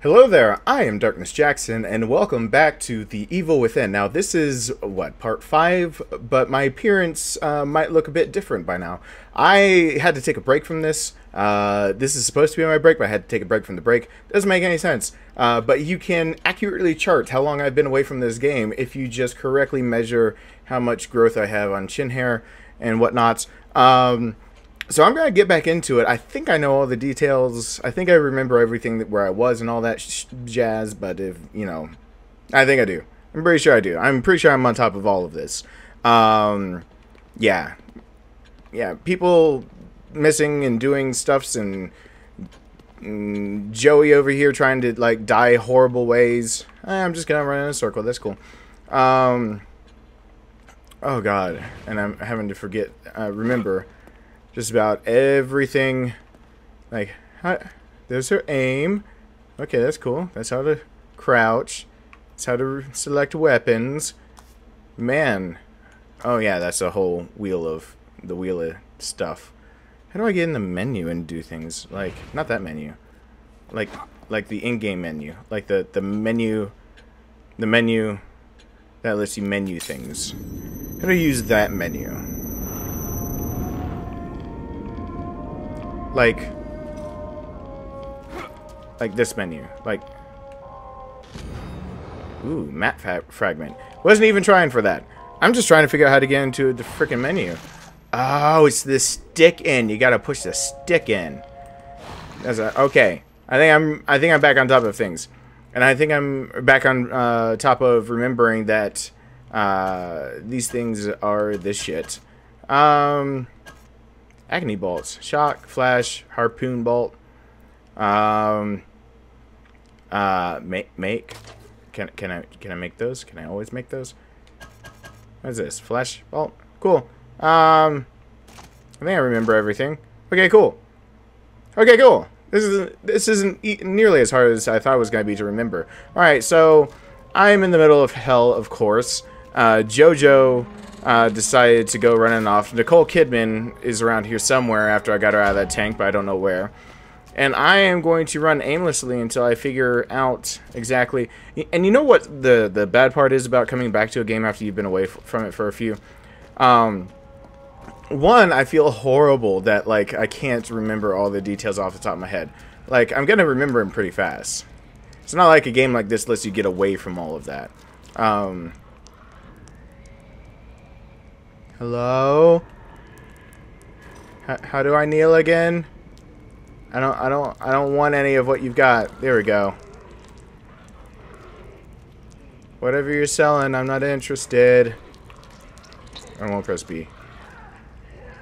Hello there, I am Darkness Jackson, and welcome back to The Evil Within. Now, this is, what, part 5, but my appearance uh, might look a bit different by now. I had to take a break from this. Uh, this is supposed to be my break, but I had to take a break from the break. Doesn't make any sense. Uh, but you can accurately chart how long I've been away from this game if you just correctly measure how much growth I have on chin hair and whatnot. Um, so I'm gonna get back into it. I think I know all the details. I think I remember everything that, where I was and all that sh- jazz. But if you know, I think I do. I'm pretty sure I do. I'm pretty sure I'm on top of all of this. Um, yeah, yeah. People missing and doing stuffs and, and Joey over here trying to like die horrible ways. Eh, I'm just gonna run in a circle. That's cool. Um, oh God, and I'm having to forget. Uh, remember just about everything. Like, how, there's her aim. Okay, that's cool. That's how to crouch. That's how to select weapons. Man. Oh, yeah, that's a whole wheel of the wheel of stuff. How do I get in the menu and do things? Like, not that menu. Like, like the in-game menu. Like the, the menu, the menu that lets you menu things. How do I use that menu? Like like this menu like ooh map fragment. Wasn't even trying for that. I'm just trying to figure out how to get into the freaking menu. Oh it's the stick in. You gotta push the stick in. That's a, okay. I think I'm I think I'm back on top of things. And I think I'm back on uh, top of remembering that uh, these things are this shit. Um Agony bolts. Shock, flash, harpoon bolt. Um, uh, make, make. Can, can I, can I make those? Can I always make those? What is this? Flash bolt? Cool. Um, I think I remember everything. Okay, cool. Okay, cool. This isn't, this isn't nearly as hard as I thought it was going to be to remember. Alright, so I'm in the middle of hell, of course. Uh, Jojo uh, decided to go running off. Nicole Kidman is around here somewhere after I got her out of that tank, but I don't know where. And I am going to run aimlessly until I figure out exactly. And you know what the the bad part is about coming back to a game after you've been away from it for a few. Um, one, I feel horrible that like I can't remember all the details off the top of my head. Like I'm gonna remember them pretty fast. It's not like a game like this lets you get away from all of that. Um, Hello? H how do I kneel again? I don't I don't I don't want any of what you've got. There we go. Whatever you're selling, I'm not interested. I won't press B.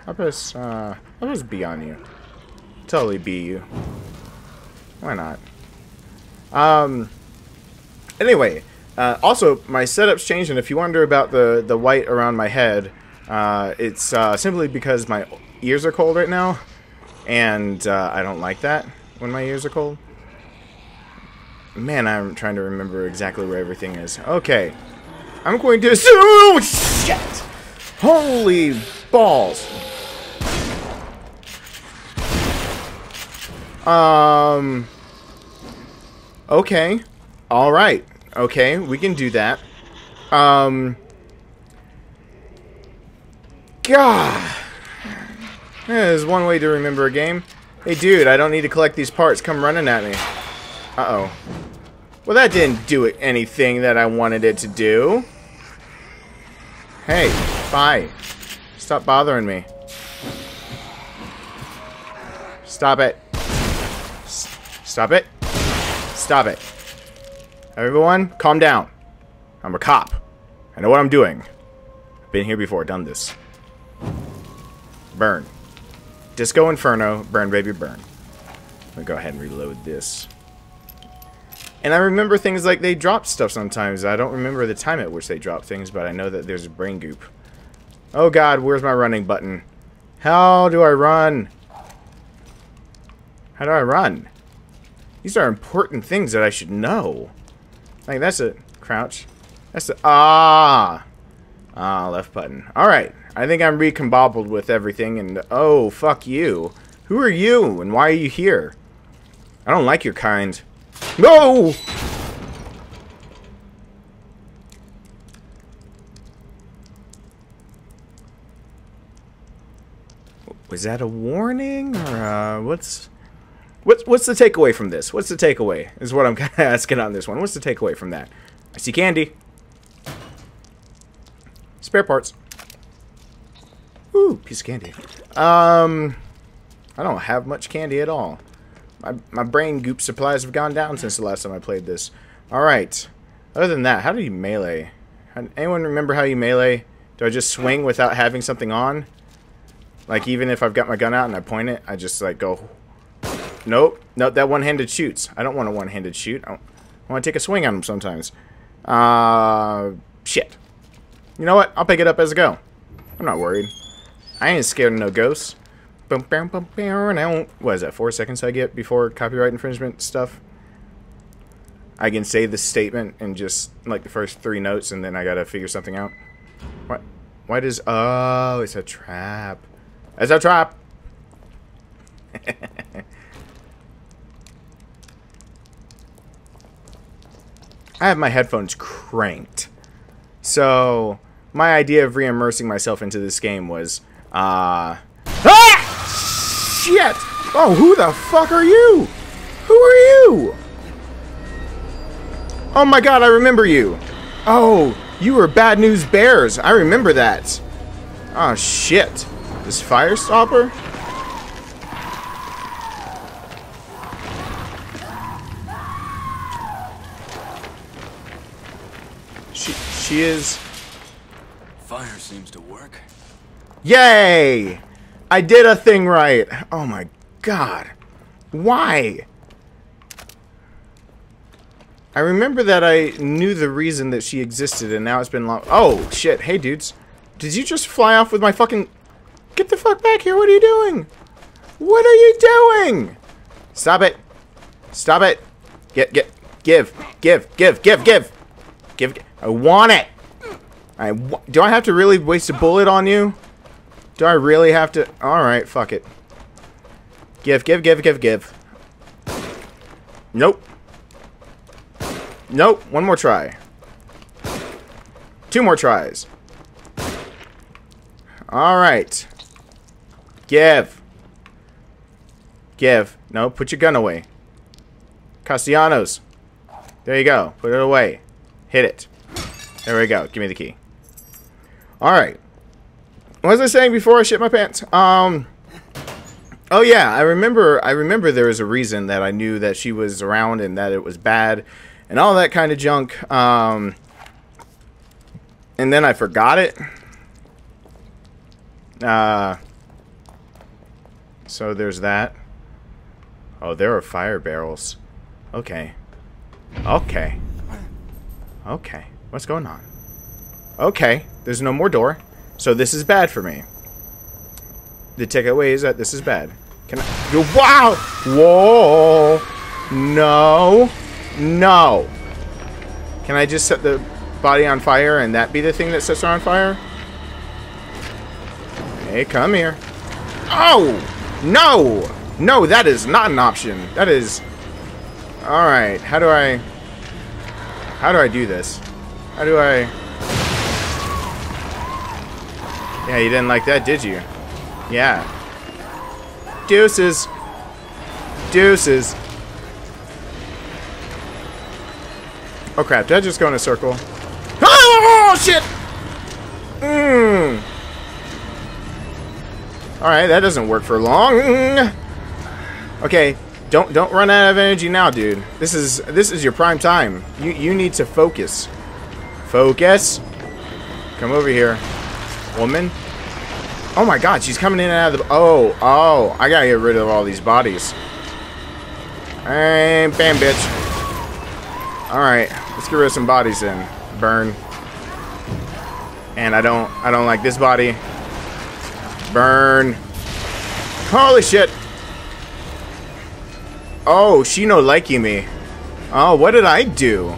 I'll press uh I'll press B on you. Totally B you. Why not? Um anyway, uh, also my setup's changed and if you wonder about the the white around my head, uh, it's uh, simply because my ears are cold right now, and uh, I don't like that when my ears are cold. Man, I'm trying to remember exactly where everything is. Okay. I'm going to... Oh, shit! Holy balls! Um... Okay. Alright. Okay, we can do that. Um... God. There's one way to remember a game. Hey, dude, I don't need to collect these parts. Come running at me. Uh-oh. Well, that didn't do it anything that I wanted it to do. Hey, bye. Stop bothering me. Stop it. S stop it. Stop it. Everyone, calm down. I'm a cop. I know what I'm doing. I've been here before, done this. Burn. Disco Inferno, burn baby burn. Let me go ahead and reload this. And I remember things like they drop stuff sometimes. I don't remember the time at which they drop things, but I know that there's a brain goop. Oh god, where's my running button? How do I run? How do I run? These are important things that I should know. Like, that's a crouch. That's a... Ah! Ah, left button. Alright. I think I'm recombobbled with everything, and oh, fuck you. Who are you, and why are you here? I don't like your kind. No! Was that a warning or uh, what's what's what's the takeaway from this? What's the takeaway? Is what I'm kind of asking on this one. What's the takeaway from that? I see candy. Spare parts. Ooh, piece of candy. Um, I don't have much candy at all. My, my brain goop supplies have gone down since the last time I played this. Alright. Other than that, how do you melee? Anyone remember how you melee? Do I just swing without having something on? Like, even if I've got my gun out and I point it, I just, like, go... Nope. Nope, that one-handed shoots. I don't want a one-handed shoot. I, want to take a swing on them sometimes. Uh... Shit. You know what? I'll pick it up as I go. I'm not worried. I ain't scared of no ghosts. What is that, four seconds I get before copyright infringement stuff? I can say the statement in just, like, the first three notes, and then I gotta figure something out. What? Why does... Oh, it's a trap. It's a trap! I have my headphones cranked. So, my idea of re-immersing myself into this game was, uh... Ah! Shit! Oh, who the fuck are you? Who are you? Oh my god, I remember you. Oh, you were Bad News Bears. I remember that. Oh, shit. This Firestopper? She, she is... Fire seems to work. Yay! I did a thing right. Oh my god. Why? I remember that I knew the reason that she existed and now it's been long- Oh, shit. Hey, dudes. Did you just fly off with my fucking- Get the fuck back here. What are you doing? What are you doing? Stop it. Stop it. Get, get, give, give, give, give, give. Give, I want it. I, do I have to really waste a bullet on you? Do I really have to? Alright, fuck it. Give, give, give, give, give. Nope. Nope. One more try. Two more tries. Alright. Give. Give. No, put your gun away. Castellanos. There you go. Put it away. Hit it. There we go. Give me the key. Alright. What was I saying before I shit my pants? Um... Oh yeah, I remember I remember there was a reason that I knew that she was around and that it was bad and all that kind of junk. Um, and then I forgot it. Uh, so there's that. Oh, there are fire barrels. Okay. Okay. Okay. What's going on? Okay. There's no more door. So this is bad for me. The takeaway is that this is bad. Can I... Yo, wow! Whoa! No. No. Can I just set the body on fire and that be the thing that sets her on fire? Hey, come here. Oh! No! No, that is not an option. That is... Alright, how do I... How do I do this? How do I... Yeah, you didn't like that, did you? Yeah. Deuces. Deuces. Oh crap, did I just go in a circle? Oh, shit! Mmm. Alright, that doesn't work for long. Okay, don't don't run out of energy now, dude. This is this is your prime time. You you need to focus. Focus. Come over here. Woman. Oh my god, she's coming in and out of the... Oh, oh. I gotta get rid of all these bodies. And bam, bitch. Alright, let's get rid of some bodies then. Burn. And I don't... I don't like this body. Burn. Holy shit. Oh, she no likey me. Oh, what did I do?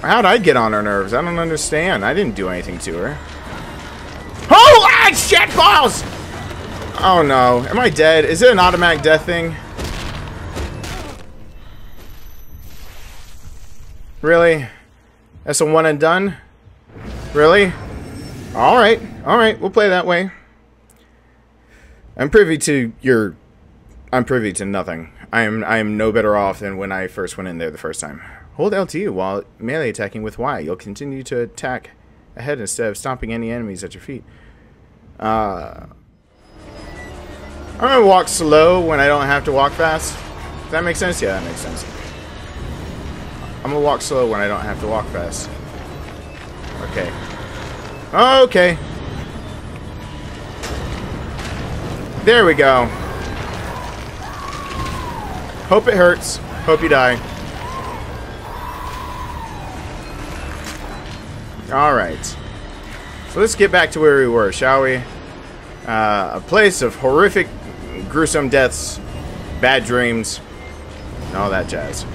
How'd I get on her nerves? I don't understand. I didn't do anything to her. Ah, shit balls! Oh no, am I dead? Is it an automatic death thing? Really? That's a one and done? Really? Alright, alright, we'll play that way. I'm privy to your... I'm privy to nothing. I am I am no better off than when I first went in there the first time. Hold LT while melee attacking with Y. You'll continue to attack ahead instead of stomping any enemies at your feet. Uh, I'm gonna walk slow when I don't have to walk fast. Does that make sense? Yeah, that makes sense. I'm gonna walk slow when I don't have to walk fast. Okay. Okay. There we go. Hope it hurts. Hope you die. Alright. So let's get back to where we were, shall we? Uh, a place of horrific, gruesome deaths, bad dreams, and all that jazz.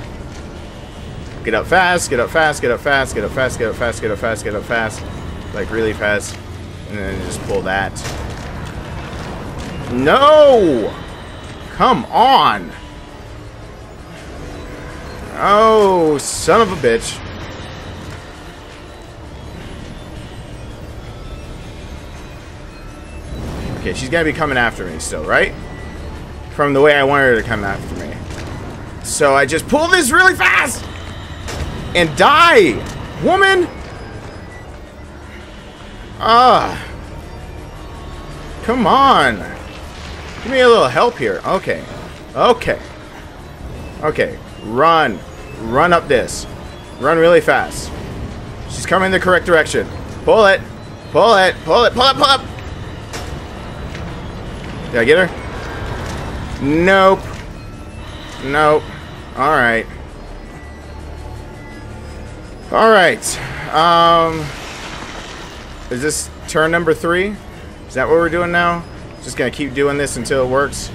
Get up fast, get up fast, get up fast, get up fast, get up fast, get up fast, get up fast. Like really fast. And then just pull that. No! Come on! Oh, son of a bitch. Okay, she's gonna be coming after me still, right? From the way I want her to come after me. So I just pull this really fast! And die! Woman! Ah. Come on. Give me a little help here. Okay. Okay. Okay. Run. Run up this. Run really fast. She's coming in the correct direction. Pull it. Pull it. Pull it. Pull it. Pull it. Did I get her? Nope. Nope. Alright. Alright. Um... Is this turn number three? Is that what we're doing now? Just gonna keep doing this until it works?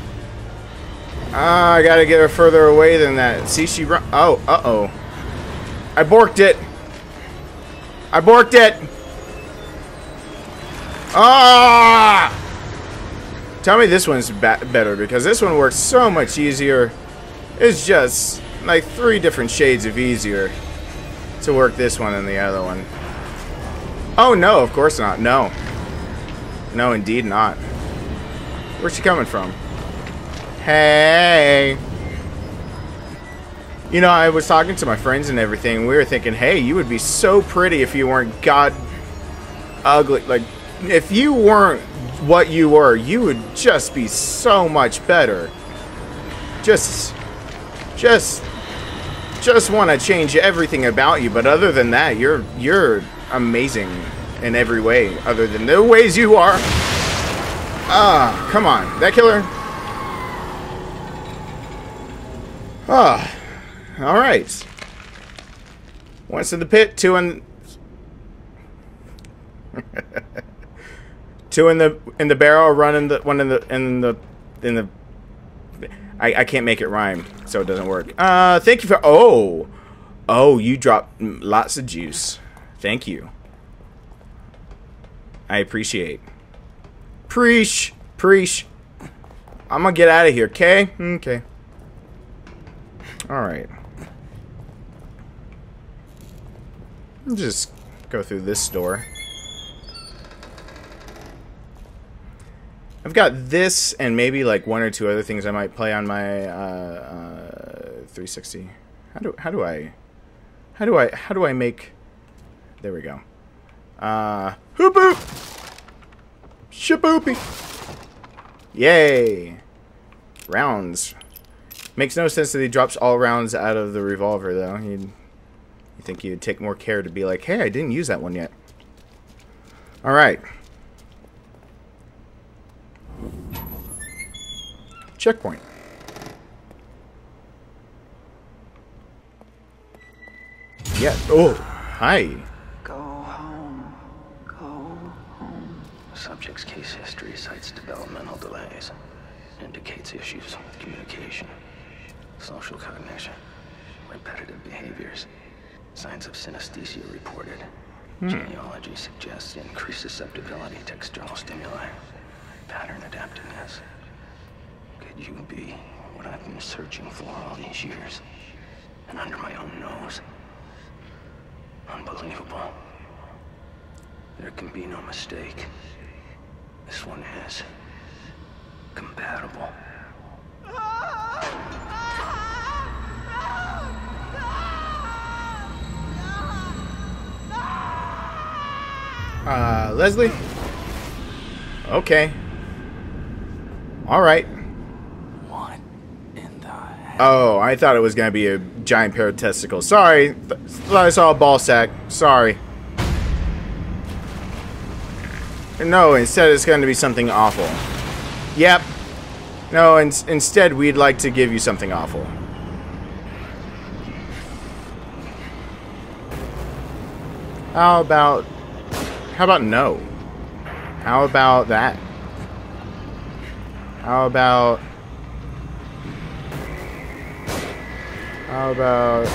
Ah, I gotta get her further away than that. See, she run- Oh, uh-oh. I borked it. I borked it. Ah! Tell me this one's better, because this one works so much easier. It's just like three different shades of easier to work this one than the other one. Oh, no, of course not. No. No, indeed not. Where's she coming from? Hey. You know, I was talking to my friends and everything. We were thinking, hey, you would be so pretty if you weren't god ugly. Like, if you weren't what you were, you would just be so much better. Just, just, just want to change everything about you. But other than that, you're, you're amazing in every way, other than the ways you are. Ah, come on. That killer? Ah, alright. Once in the pit, two in... two in the in the barrel, run in the one in the in the in the I, I can't make it rhyme, so it doesn't work. Uh thank you for oh. Oh, you dropped lots of juice. Thank you. I appreciate. Preach. Preach. I'm gonna get out of here, okay? Okay. Alright. Just go through this door. I've got this and maybe like one or two other things I might play on my uh, uh, 360. How do how do I how do I how do I make there we go. Uh hoop Shaboopy Yay Rounds Makes no sense that he drops all rounds out of the revolver though. You'd you think you'd take more care to be like, hey, I didn't use that one yet. Alright. Checkpoint. Yeah. Oh, hi. Go home. Go home. Subject's case history cites developmental delays. Indicates issues with communication, social cognition, repetitive behaviors. Signs of synesthesia reported. Hmm. Genealogy suggests increased susceptibility to external stimuli. Pattern adaptiveness. Could you be what I've been searching for all these years? And under my own nose? unbelievable. There can be no mistake. This one is compatible. Uh, Leslie? Okay. Alright. What in the hell? Oh, I thought it was going to be a giant pair of testicles. Sorry. Th- thought I saw a ball sack. Sorry. No, instead it's going to be something awful. Yep. No, in- instead we'd like to give you something awful. How about... How about no? How about that? How about... How about...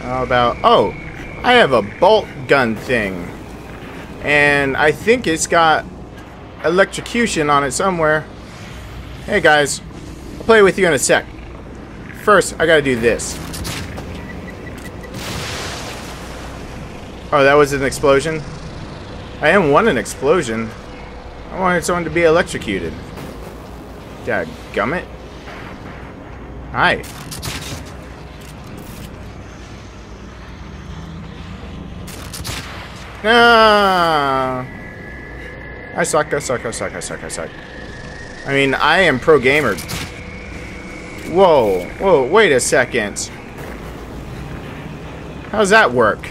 How about... Oh! I have a bolt gun thing. And I think it's got electrocution on it somewhere. Hey guys, I'll play with you in a sec. First, I gotta do this. Oh, that was an explosion? I didn't want an explosion. I wanted someone to be electrocuted. Dad gummit. Hi. Ah. I suck, I suck, I suck, I suck, I suck. I mean, I am pro gamer. Whoa, whoa, wait a second. How's that work?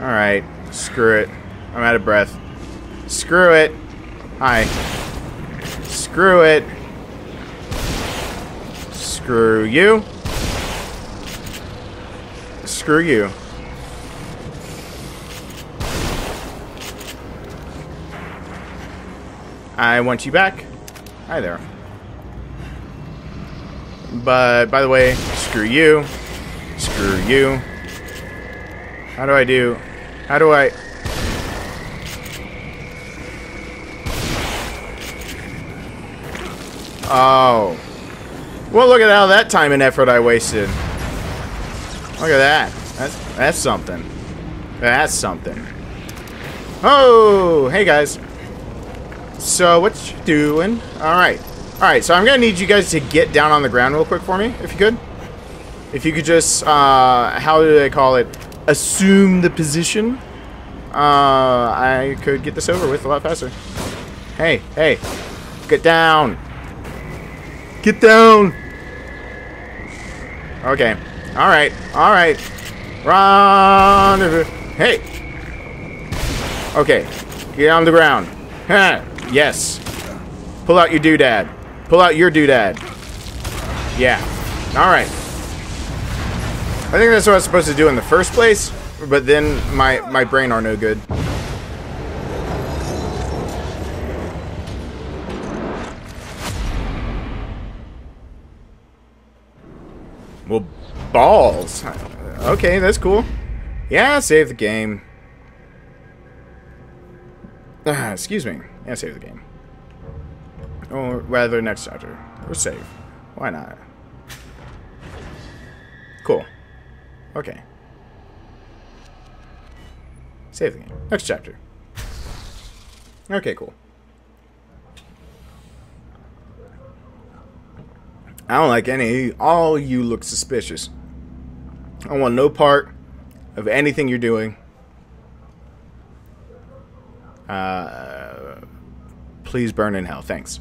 Alright, screw it. I'm out of breath. Screw it. Hi. Screw it. Screw you. Screw you. I want you back. Hi there. But, by the way, screw you. Screw you. How do I do? How do I... Oh. Well, look at all that time and effort I wasted. Look at that. That's, that's something. That's something. Oh, hey guys. So, what you doing? Alright. Alright, so I'm going to need you guys to get down on the ground real quick for me, if you could. If you could just, uh, how do they call it? Assume the position. Uh, I could get this over with a lot faster. Hey, hey. Get down. Get down. Okay. Alright, alright. Rendezvous. Hey. Okay. Get on the ground. Yes. Pull out your doodad. Pull out your doodad. Yeah. Alright. I think that's what I was supposed to do in the first place, but then my, my brain are no good. Well, balls. Okay, that's cool. Yeah, save the game. Ah, excuse me. Yeah, save the game. Or rather, next chapter. Or save. Why not? Cool. Okay. Save the game. Next chapter. Okay, cool. I don't like any. All you look suspicious. I want no part of anything you're doing. Uh, please burn in hell. Thanks.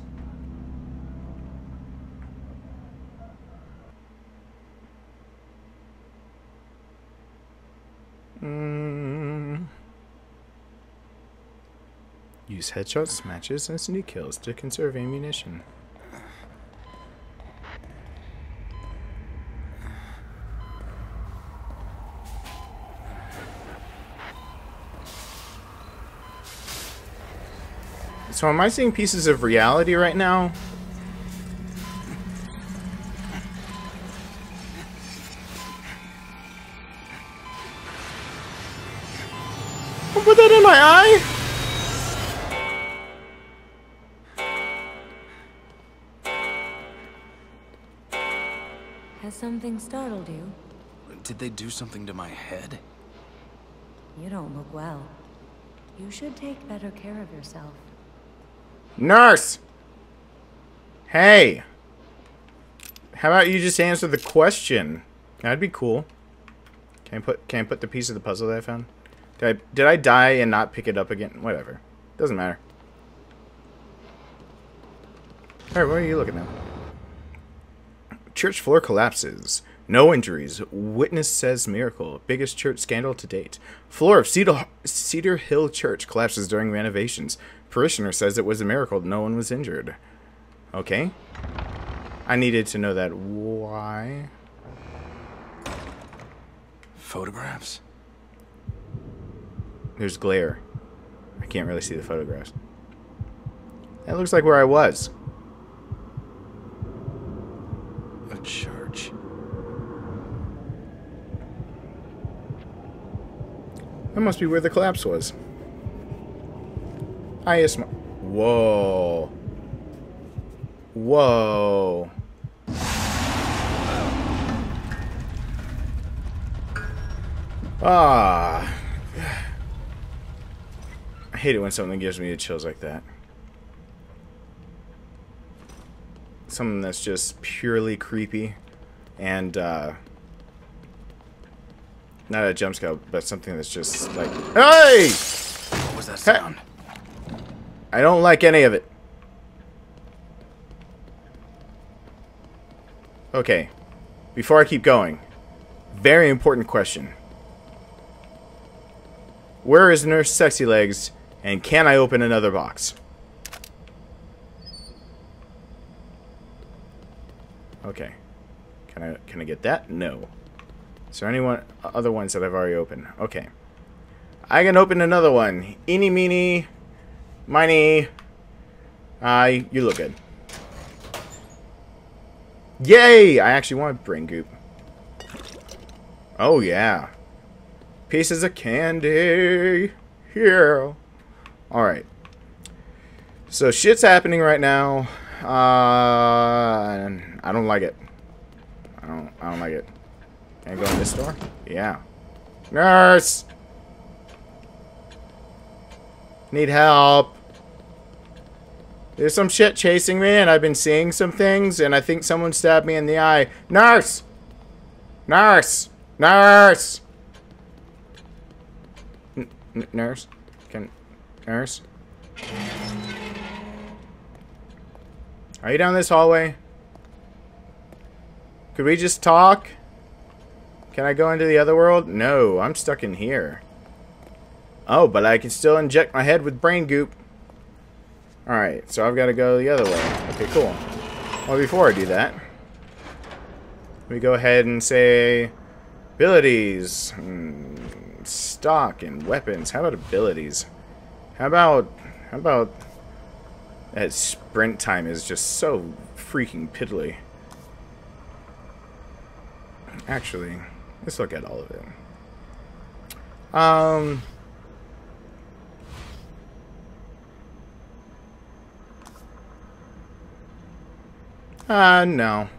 Mm. Use headshots, matches, and sneak kills to conserve ammunition. So am I seeing pieces of reality right now? Startled you? Did they do something to my head? You don't look well. You should take better care of yourself. Nurse! Hey! How about you just answer the question? That'd be cool. Can I put can I put the piece of the puzzle that I found? Did I did I die and not pick it up again? Whatever. Doesn't matter. Alright, what are you looking at? Church floor collapses. No injuries. Witness says miracle. Biggest church scandal to date. Floor of Cedar, Cedar Hill Church collapses during renovations. Parishioner says it was a miracle. No one was injured. Okay. I needed to know that. Why? Photographs? There's glare. I can't really see the photographs. That looks like where I was. A church. That must be where the collapse was. I sm- Whoa. Whoa. Ah. I hate it when something gives me the chills like that. Something that's just purely creepy and uh not a jump scare, but something that's just like Hey! What was that sound? I don't like any of it. Okay. Before I keep going, very important question. Where is Nurse Sexy Legs, and can I open another box? Okay. Can I can I get that? No. Is there any one, other ones that I've already opened? Okay. I can open another one. Eeny, meeny, miny. Uh, you look good. Yay! I actually want brain goop. Oh, yeah. Pieces of candy. Yeah. Alright. So, shit's happening right now. Uh, I don't like it. I don't, I don't like it. Can I go in this door? Yeah. Nurse! Need help. There's some shit chasing me, and I've been seeing some things, and I think someone stabbed me in the eye. Nurse! Nurse! Nurse! N nurse? Can... Nurse? Are you down this hallway? Could we just talk? Can I go into the other world? No, I'm stuck in here. Oh, but I can still inject my head with brain goop. Alright, so I've got to go the other way. Okay, cool. Well, before I do that, Let we go ahead and say abilities, and stock, and weapons. How about abilities? How about, how about that sprint time is just so freaking piddly. Actually, let's look at all of it. Um, Uh, no.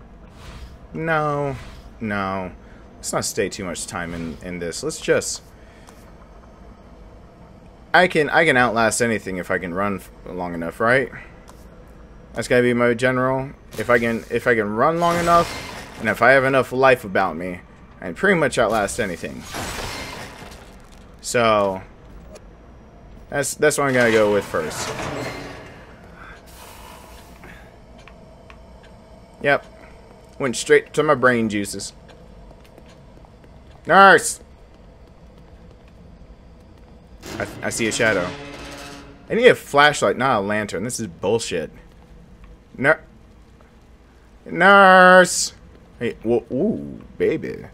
No. No. Let's not stay too much time in, in this. Let's just... I can I can outlast anything if I can run long enough, right? That's gotta be my general. If I can if I can run long enough, and if I have enough life about me, Can pretty much outlast anything. So that's that's what I'm gonna go with first. Yep. Went straight to my brain juices. Nurse! I, I see a shadow. I need a flashlight, not a lantern. This is bullshit. Nur Nurse! Hey, whoa, ooh, baby.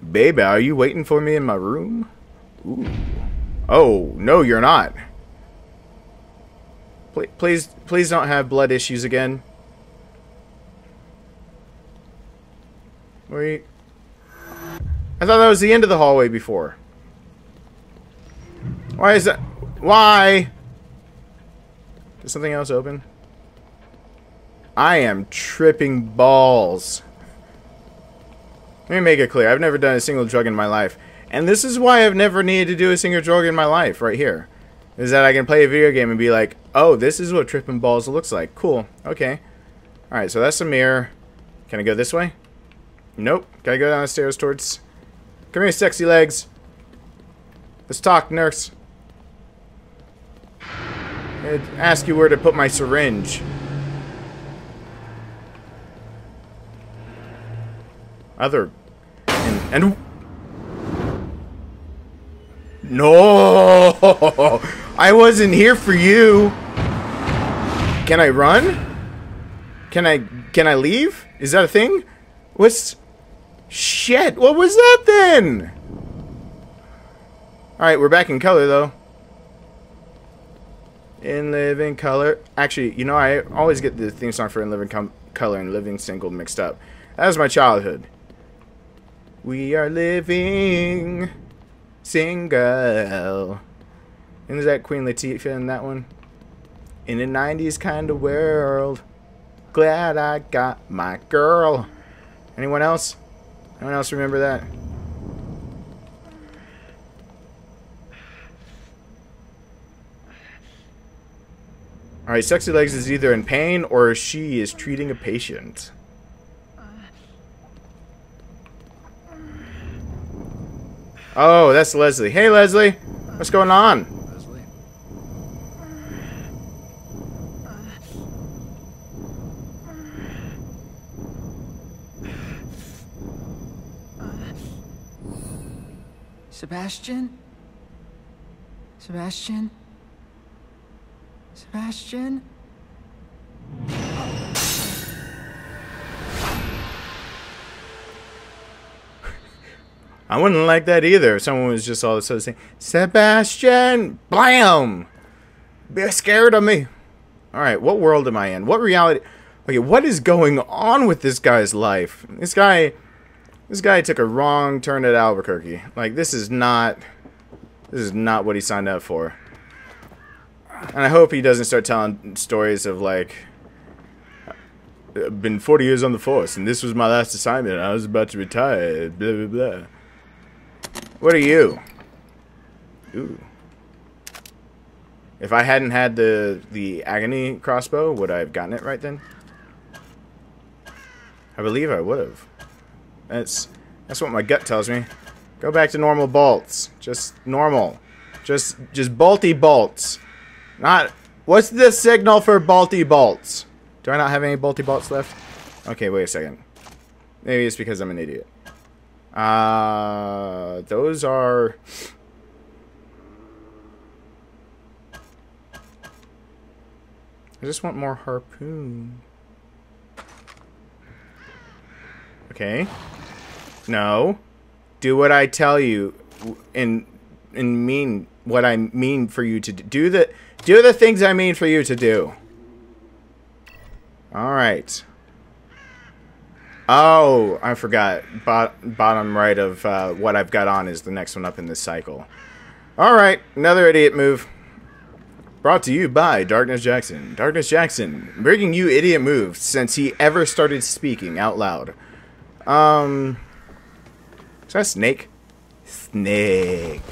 Baby, are you waiting for me in my room? Ooh. Oh, no, you're not. Please, please, please don't have blood issues again. Wait. I thought that was the end of the hallway before. Why is that? Why? Is something else open? I am tripping balls. Let me make it clear. I've never done a single drug in my life. And this is why I've never needed to do a single drug in my life, right here. Is that I can play a video game and be like, oh, this is what tripping balls looks like. Cool. Okay. Alright, so that's a mirror. Can I go this way? Nope. Gotta go down the stairs towards... Come here, sexy legs. Let's talk, nurse. I'd ask you where to put my syringe. Other... And... no! I wasn't here for you! Can I run? Can I... Can I leave? Is that a thing? What's... Shit! What was that then? Alright, we're back in color, though. In Living Color. Actually, you know, I always get the theme song for In Living Com Color and Living Single mixed up. That was my childhood. We are living single. And is that Queen Latifah in that one? In a 90s kind of world. Glad I got my girl. Anyone else? Anyone else remember that? Alright, Sexy Legs is either in pain or she is treating a patient. Oh, that's Leslie. Hey, Leslie. What's going on? Leslie? Sebastian? Sebastian? Sebastian? I wouldn't like that either if someone was just all of a sudden saying, Sebastian! Blam! Be scared of me. Alright, what world am I in? What reality? Okay, what is going on with this guy's life? This guy... This guy took a wrong turn at Albuquerque. Like, this is not... This is not what he signed up for. And I hope he doesn't start telling stories of, like... Been 40 years on the force, and this was my last assignment. I was about to retire. Blah, blah, blah. What are you? Ooh. If I hadn't had the the agony crossbow, would I have gotten it right then? I believe I would have. That's that's what my gut tells me. Go back to normal bolts. Just normal. Just just bolty bolts. Not what's the signal for bolty bolts? Do I not have any bolty bolts left? Okay, wait a second. Maybe it's because I'm an idiot. Uh, those are... I just want more harpoon. Okay. No. Do what I tell you and and mean what I mean for you to do. Do the do the things I mean for you to do. All right. Oh, I forgot. Bot bottom right of uh, what I've got on is the next one up in this cycle. All right, another idiot move. Brought to you by Darkness Jackson. Darkness Jackson, bringing you idiot moves since he ever started speaking out loud. Um, is that snake? Snake.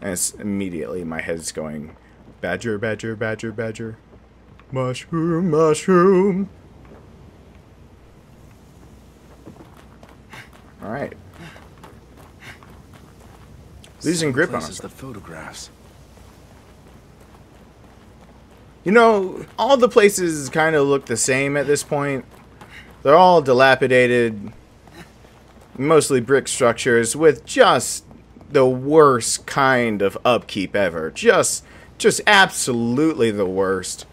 And it's immediately my head's going, badger, badger, badger, badger. Mushroom, mushroom. Alright. Losing grip on Places us. the photographs. You know, all the places kind of look the same at this point. They're all dilapidated, mostly brick structures with just the worst kind of upkeep ever. Just, just absolutely the worst.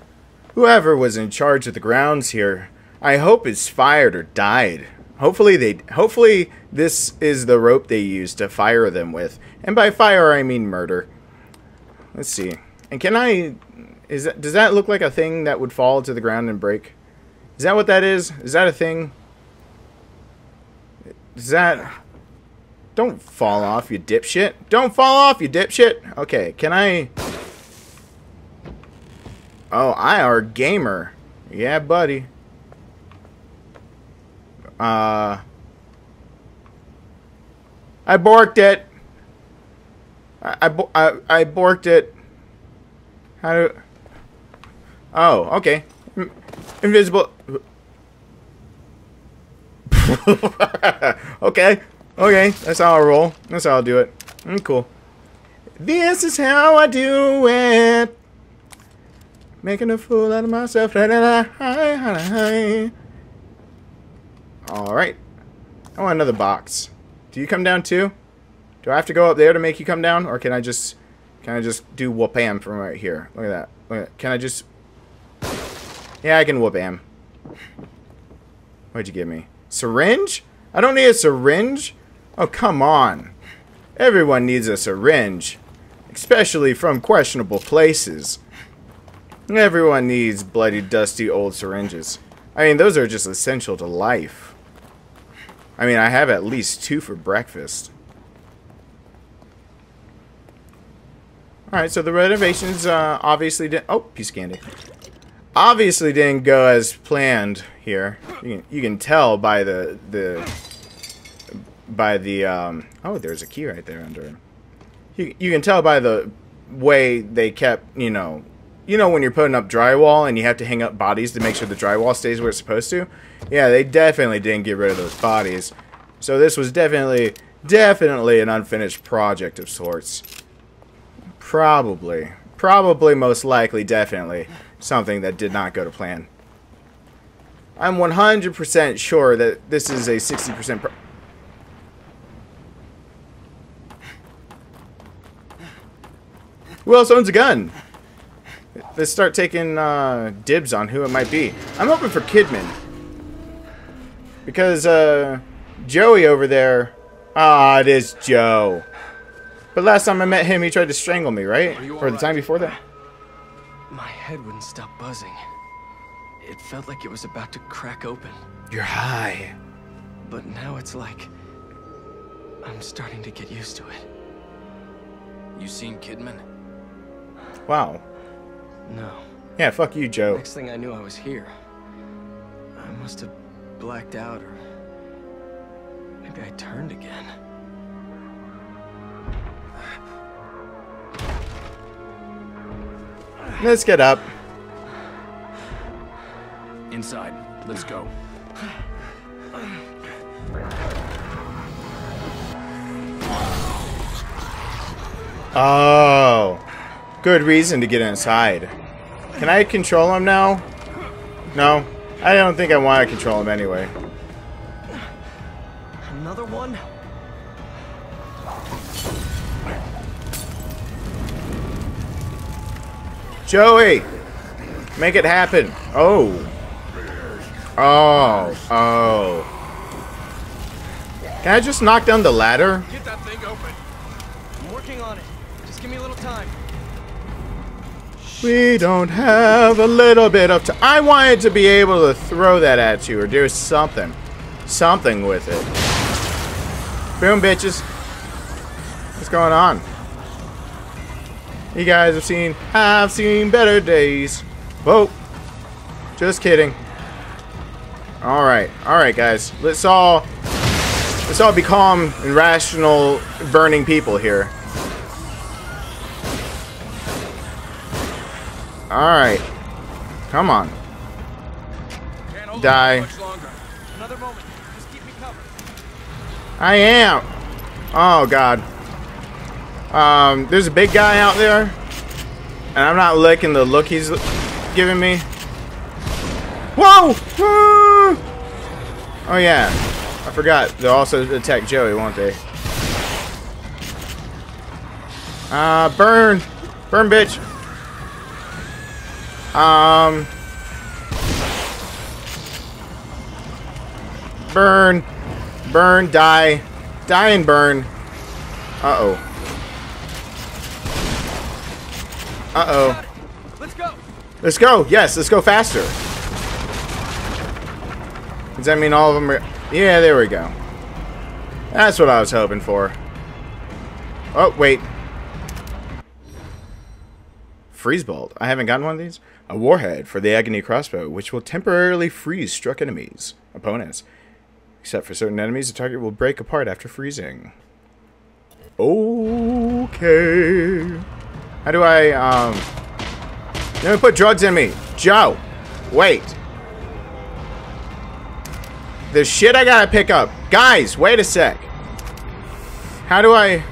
Whoever was in charge of the grounds here, I hope is fired or died. Hopefully they, hopefully this is the rope they use to fire them with. And by fire, I mean murder. Let's see. And can I, is that, does that look like a thing that would fall to the ground and break? Is that what that is? Is that a thing? Is that... Don't fall off, you dipshit. Don't fall off, you dipshit. Okay, can I... Oh, I are gamer. Yeah, buddy. Uh, I borked it. I, I, I, I borked it. How do... Oh, okay. Invisible... okay. Okay, that's how I roll. That's how I'll do it. Mm, cool. This is how I do it. Making a fool out of myself. Alright. I want another box. Do you come down too? Do I have to go up there to make you come down? Or can I just... Can I just do whoop-am from right here? Look at that. Look at that. Can I just... Yeah, I can whoop-am. What'd you give me? Syringe? I don't need a syringe? Oh, come on. Everyone needs a syringe. Especially from questionable places. Everyone needs bloody, dusty old syringes. I mean, those are just essential to life. I mean, I have at least two for breakfast. Alright, so the renovations uh, obviously didn't... Oh, piece of candy. Obviously didn't go as planned here. You can, you can tell by the... the by the... Um, oh, there's a key right there under it. You, you can tell by the way they kept, you know... You know when you're putting up drywall and you have to hang up bodies to make sure the drywall stays where it's supposed to? Yeah, they definitely didn't get rid of those bodies. So this was definitely, definitely an unfinished project of sorts. Probably. Probably, most likely, definitely something that did not go to plan. I'm 100% sure that this is a 60% pro- Who else owns a gun? Let's start taking uh, dibs on who it might be. I'm hoping for Kidman. Because uh, Joey over there... Ah, it is Joe. But last time I met him, he tried to strangle me, right? Or the alright? time before that? My head wouldn't stop buzzing. It felt like it was about to crack open. You're high. But now it's like... I'm starting to get used to it. You seen Kidman? Wow. No. Yeah, fuck you, Joe. Next thing I knew, I was here. I must have blacked out, or maybe I turned again. Let's get up. Inside. Let's go. Oh. Good reason to get inside. Can I control him now? No. I don't think I want to control him anyway. Another one? Joey! Make it happen. Oh. Oh. Oh. Can I just knock down the ladder? Get that thing open. I'm working on it. Just give me a little time. We don't have a little bit of time. I wanted to be able to throw that at you or do something. Something with it. Boom, bitches. What's going on? You guys have seen, I've seen better days. Whoa. Just kidding. Alright, alright guys. Let's all, let's all be calm and rational burning people here. Alright. Come on. Die. it much longer. Another moment. Just keep me covered. I am. Oh god. Um, there's a big guy out there, and I'm not liking the look he's giving me. Whoa! Whoa! Oh yeah, I forgot. They'll also attack Joey, won't they? Uh, burn, burn, bitch. Um, burn, burn, die, die and burn. Uh oh. Uh oh. Let's go. Let's go. Yes, let's go faster. Does that mean all of them are... Yeah, there we go. That's what I was hoping for. Oh, wait. Freeze bolt. I haven't gotten one of these. A warhead for the Agony crossbow, which will temporarily freeze struck enemies, opponents. Except for certain enemies, the target will break apart after freezing. Okay. How do I, um... Let me put drugs in me. Joe! Wait. There's shit I gotta pick up. Guys, wait a sec. How do I...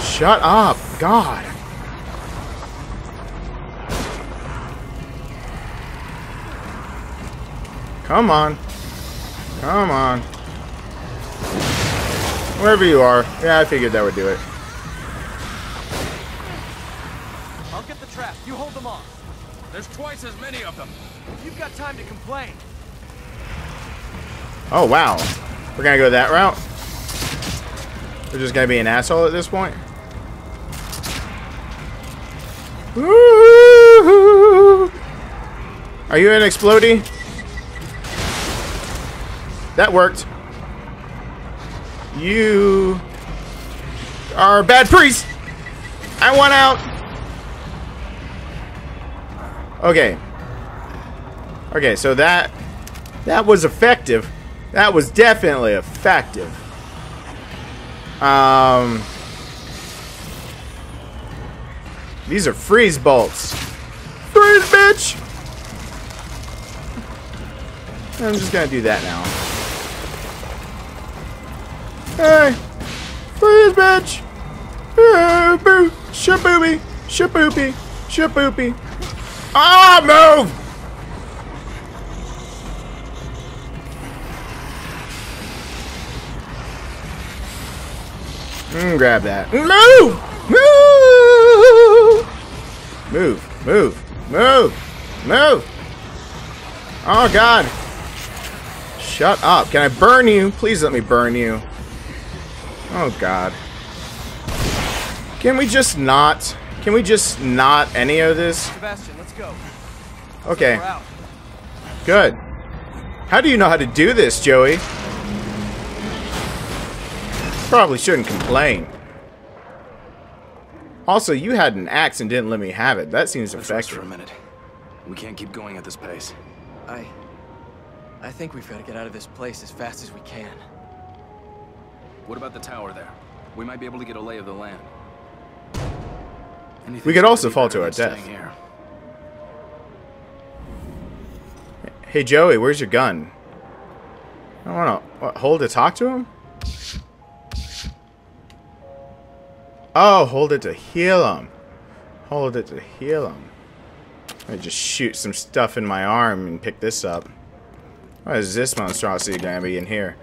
Shut up. God. Come on. Come on. Wherever you are. Yeah, I figured that would do it. I'll get the trap. You hold them off. There's twice as many of them. You've got time to complain. Oh, wow. We're gonna go that route? We're just gonna be an asshole at this point? Are you an explodey? That worked. You are a bad priest. I want out. Okay. Okay, so that that was effective. That was definitely effective. Um These are freeze bolts. Freeze, bitch! I'm just gonna do that now. Hey! Freeze, bitch! Hey, boo! Shabooby! Shaboopy! Shaboopy! Ah, move! Mm, grab that. Move! Move! Move! Move! Move! Move! Oh, God! Shut up. Can I burn you? Please let me burn you. Oh, God. Can we just not? Can we just not any of this? Sebastian, let's go. Okay. Good. How do you know how to do this, Joey? Probably shouldn't complain. Also, you had an axe and didn't let me have it. That seems Let's rest for a minute. We can't keep going at this pace. I... I think we've got to get out of this place as fast as we can. What about the tower there? We might be able to get a lay of the land. Anything's We could also fall to our death. Here. Hey, Joey, where's your gun? I want to hold it to talk to him. Oh, hold it to heal him. Hold it to heal him. I just shoot some stuff in my arm and pick this up. What is this monstrosity gonna be in here?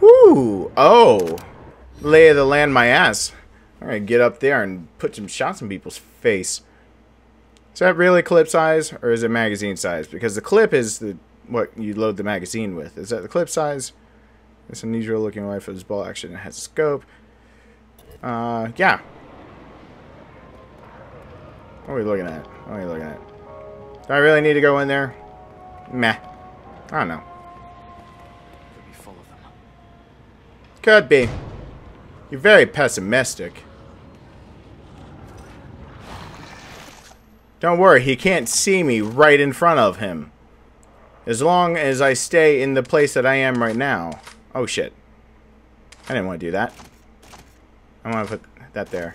Woo! Oh! Lay of the land my ass. I'm get up there and put some shots in people's face. Is that really clip size or is it magazine size? Because the clip is the what you load the magazine with. Is that the clip size? This unusual looking rifle's bolt action. It has a scope. Uh, yeah. What are we looking at? What are we looking at? Do I really need to go in there? Meh. I don't know. Could be. You're very pessimistic. Don't worry, he can't see me right in front of him. As long as I stay in the place that I am right now. Oh shit. I didn't want to do that. I want to put that there.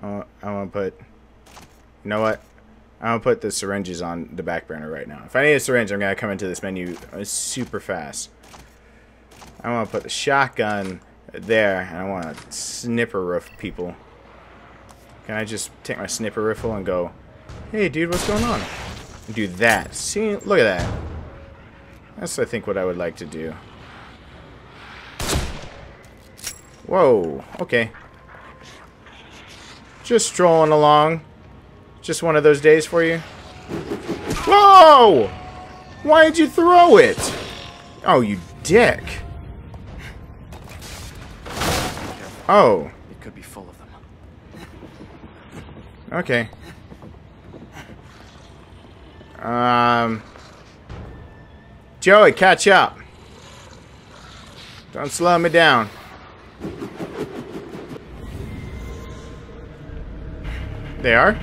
I want, I want to put... You know what? I'm going to put the syringes on the back burner right now. If I need a syringe, I'm going to come into this menu uh, super fast. I want to put the shotgun there, and I want to snipper roof people. Can I just take my snipper rifle and go, hey dude, what's going on? And do that. See, look at that. That's, I think, what I would like to do. Whoa, okay. Just strolling along. Just one of those days for you. Whoa! Why'd you throw it? Oh, you dick. Oh, It could be full of them. okay. Um, Joey, catch up. Don't slow me down. They are?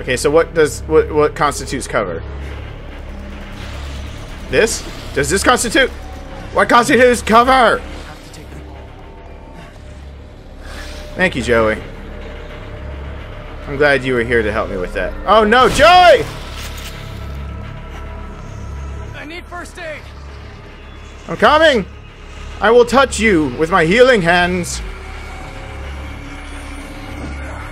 Okay, so what does what what constitutes cover? This? Does this constitute? What constitutes cover? Thank you, Joey. I'm glad you were here to help me with that. Oh no, Joey! I need first aid. I'm coming! I will touch you with my healing hands.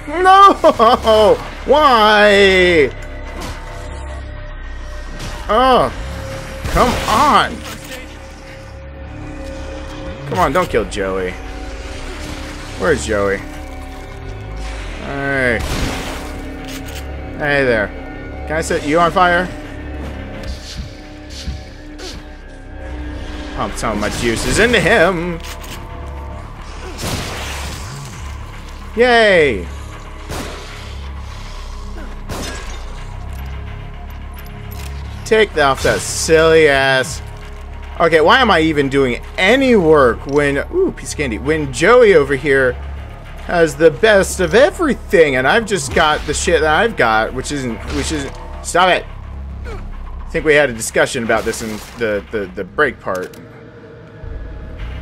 No! Why? Oh, come on! Come on, don't kill Joey. Where's Joey? Hey. Hey there. Can I set you on fire? Pump some of my juices into him. Yay! Take that off that silly ass. Okay, why am I even doing any work when ooh piece of candy when Joey over here has the best of everything and I've just got the shit that I've got, which isn't which isn't stop it. I think we had a discussion about this in the the, the break part.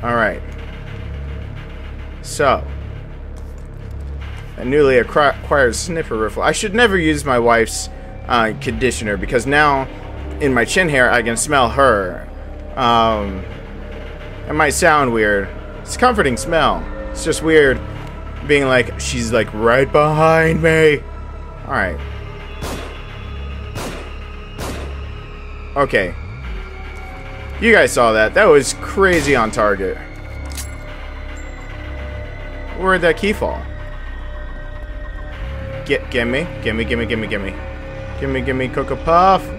Alright. So a newly acquired sniffer rifle. I should never use my wife's uh, conditioner because now in my chin hair I can smell her. Um, it might sound weird. It's a comforting smell. It's just weird being like, she's like right behind me. Alright. Okay. You guys saw that. That was crazy on target. Where'd that key fall? Get, gimme, gimme, gimme, gimme, gimme. Gimme, gimme, Cocoa Puff.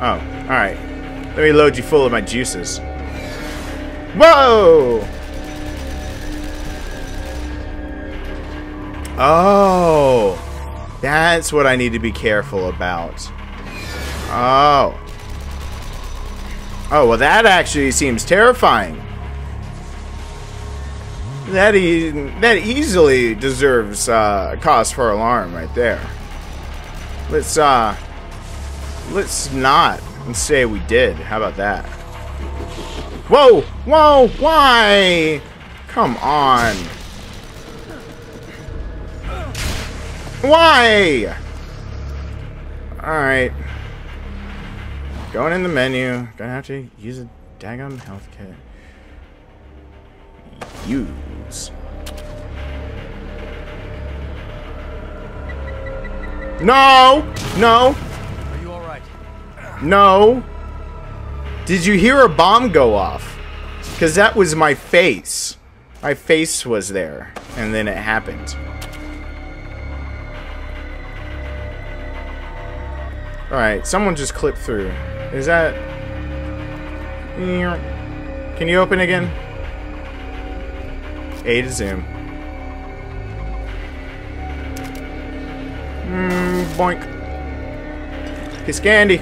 Oh, alright. Let me load you full of my juices. Whoa! Oh. That's what I need to be careful about. Oh. Oh, well that actually seems terrifying. That e that easily deserves uh, cause for alarm right there. Let's uh, let's not and say we did. How about that? Whoa, whoa, why? Come on. Why? Alright. Going in the menu. Gonna have to use a daggum health kit. Use. No! No! Are you all right? No! Did you hear a bomb go off? Because that was my face. My face was there. And then it happened. Alright, someone just clipped through. Is that... Can you open again? A to zoom. Mmm, boink. Kiss candy.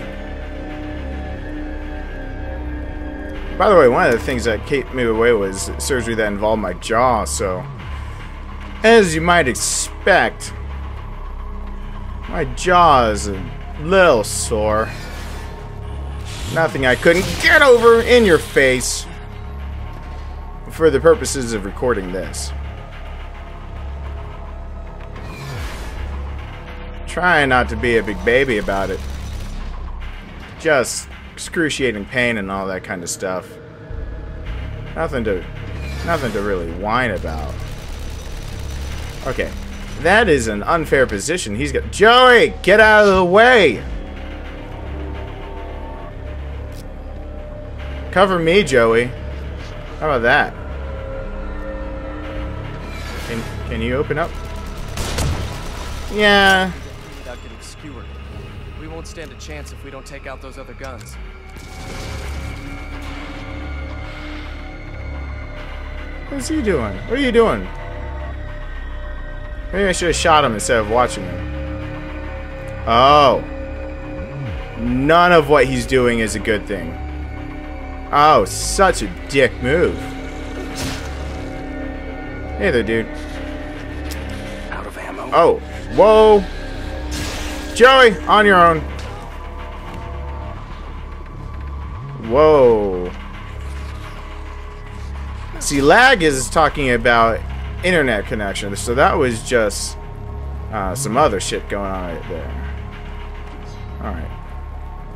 By the way, one of the things that kept me away was surgery that involved my jaw, so... As you might expect, my jaw is a little sore. Nothing I couldn't get over in your face for the purposes of recording this. Trying not to be a big baby about it. Just excruciating pain and all that kind of stuff. Nothing to nothing to really whine about. Okay. That is an unfair position. He's got Joey, get out of the way. Cover me, Joey. How about that? Can can you open up? Yeah. Without getting skewered. We won't stand a chance if we don't take out those other guns. What's he doing? What are you doing? Maybe I should have shot him instead of watching him. Oh. None of what he's doing is a good thing. Oh, such a dick move. Hey there, dude. Out of ammo. Oh. Whoa. Joey, on your own. Whoa. See, lag is talking about internet connection, so that was just uh, some other shit going on right there. Alright.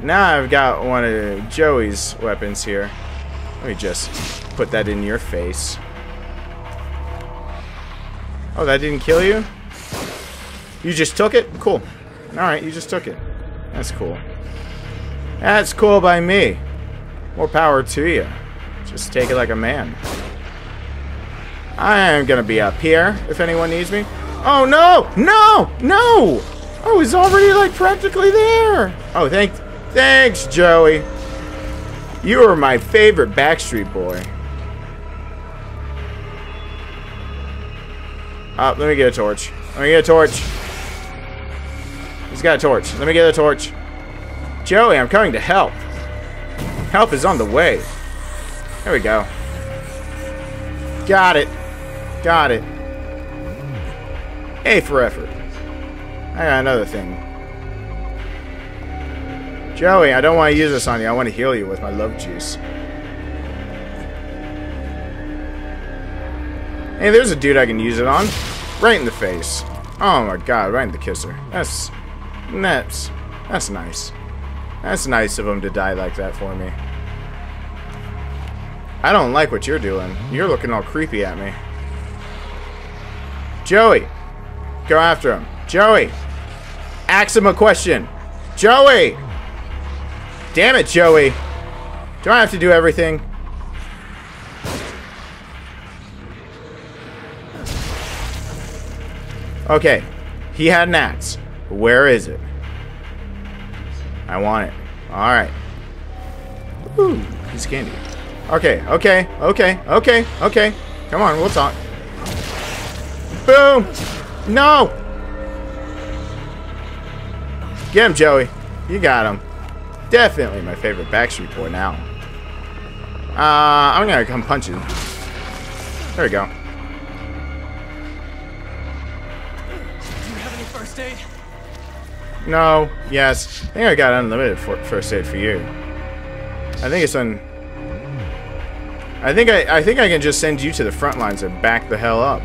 Now I've got one of Joey's weapons here. Let me just put that in your face. Oh, that didn't kill you? You just took it? Cool. Alright, you just took it. That's cool. That's cool by me. More power to you. Just take it like a man. I am gonna be up here if anyone needs me. Oh no! No! No! Oh, he's already like practically there. Oh, thank, thanks, Joey. You are my favorite Backstreet Boy. Oh, let me get a torch. Let me get a torch. He's got a torch. Let me get a torch. Joey, I'm coming to help. Help is on the way. There we go. Got it. Got it. A for effort. I got another thing. Joey, I don't want to use this on you. I want to heal you with my love juice. Hey, there's a dude I can use it on. Right in the face. Oh my god, right in the kisser. That's... That's... That's nice. That's nice of him to die like that for me. I don't like what you're doing. You're looking all creepy at me. Joey! Go after him. Joey! Ask him a question. Joey! Damn it, Joey. Do I have to do everything? Okay. He had an axe. Where is it? I want it. Alright. Ooh, piece of candy. Okay, okay, okay, okay, okay. Come on, we'll talk. Boom! No! Get him, Joey. You got him. Definitely my favorite Backstreet Boy now. Uh, I'm gonna come punch him. There we go. Do you have any first aid? No. Yes. I think I got unlimited for first aid for you. I think it's on. I think I. I think I can just send you to the front lines and back the hell up.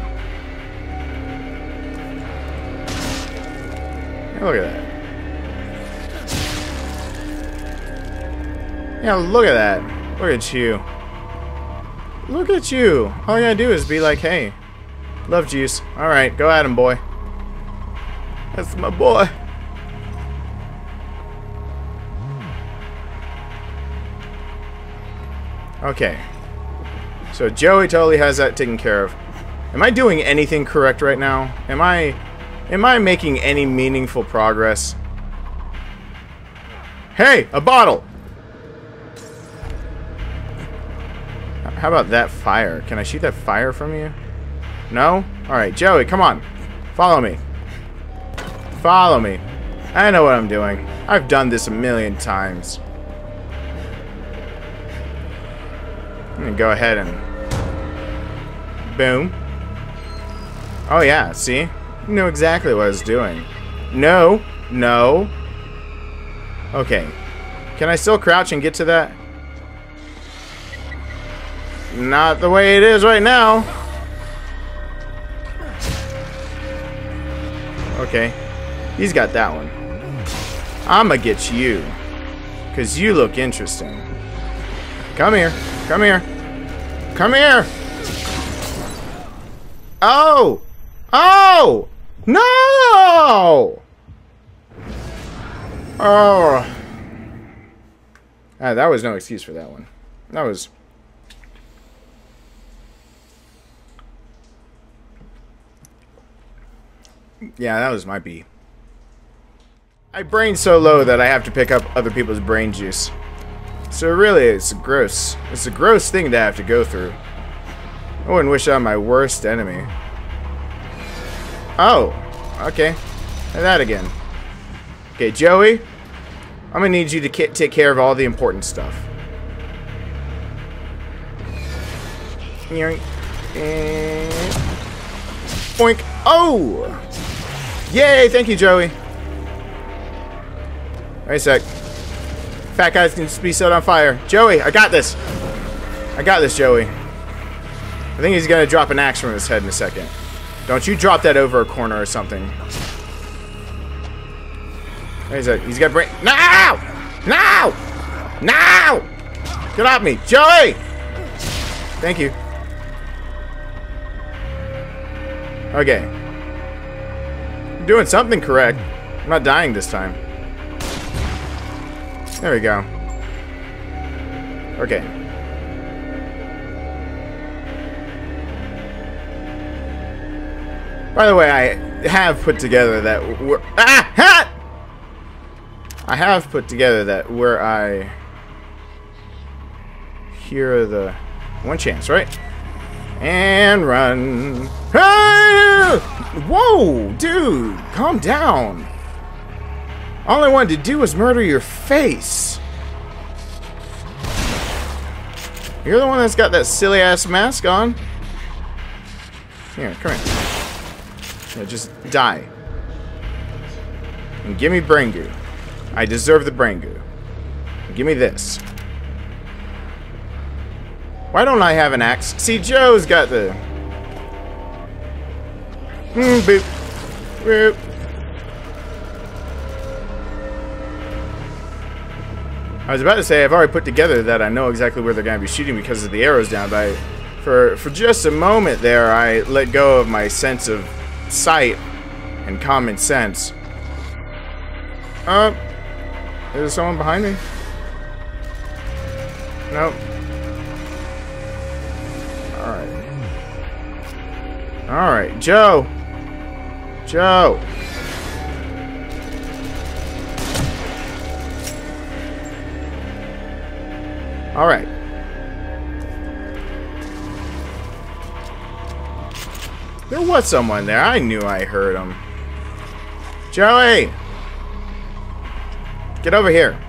Look at that. Yeah, look at that. Look at you. Look at you. All you gotta do is be like, hey, love juice. All right, go at him, boy. That's my boy. Okay. So Joey totally has that taken care of. Am I doing anything correct right now? Am I am I making any meaningful progress? Hey, a bottle. How about that fire? Can I shoot that fire from you? No? Alright, Joey, come on. Follow me. Follow me. I know what I'm doing. I've done this a million times. I'm gonna go ahead and... Boom. Oh yeah, see? You know exactly what I was doing. No. No. Okay. Can I still crouch and get to that? Not the way it is right now. Okay. He's got that one. I'ma get you. Because you look interesting. Come here. Come here. Come here. Oh! Oh! No! Oh. Ah, that was no excuse for that one. That was... Yeah, that was my B. I brain so low that I have to pick up other people's brain juice. So really, it's gross. It's a gross thing to have to go through. I wouldn't wish on my worst enemy. Oh, okay. And that again. Okay, Joey, I'm gonna need you to take care of all the important stuff. And... Eh. Boink. Oh! Yay, thank you, Joey. Wait a sec. Fat guys can be set on fire. Joey, I got this. I got this, Joey. I think he's gonna drop an axe from his head in a second. Don't you drop that over a corner or something. A sec. He's got brain. No! No! No! Get off me, Joey! Thank you. Okay. I'm doing something correct. I'm not dying this time. There we go. Okay. By the way, I have put together that we're, ah, ha! I have put together that where I hear the one chance, right? And run. Ah! Whoa, dude, calm down. All I wanted to do was murder your face. You're the one that's got that silly ass mask on. Here, come here. Just die. And give me brain goo. I deserve the brain goo. Give me this. Why don't I have an axe? See, Joe's got the... Mm, boop. Boop. I was about to say I've already put together that I know exactly where they're going to be shooting because of the arrows down, but I, for for just a moment there, I let go of my sense of sight and common sense. Uh, is there someone behind me? Nope. Alright. Alright, Joe! Joe! Alright. There was someone there. I knew I heard him. Joey! Get over here.